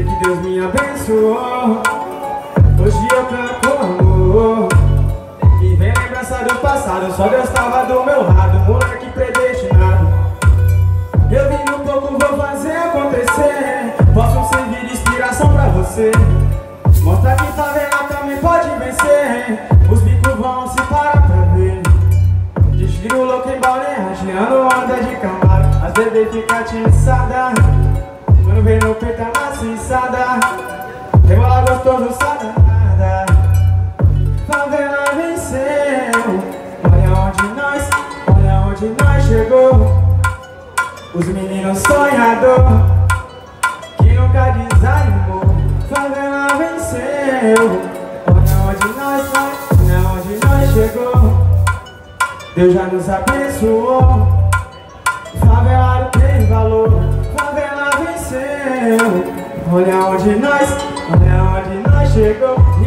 Deus me abençoou. Hoje eu canto amor. E vem lembrança do passado. Só Deus tava do meu lado Moleque predestinado. Eu vim no pouco, vou fazer acontecer. Posso servir de inspiração pra você. Mostra que tá vendo também pode vencer. Os bicos vão se parar pra ver. Desvio louco em balneagem onda de camaro As bebês ficam atiçadas Quando vem no peito é maciçada Rebola gostoso, nada. Favela venceu. Olha onde nós, olha onde nós chegou. Os meninos sonhador Que nunca desanimou. Favela venceu. Olha onde nós, olha onde nós chegou. Deus já nos abençoou. Favela Olha onde nós, olha onde nós aquela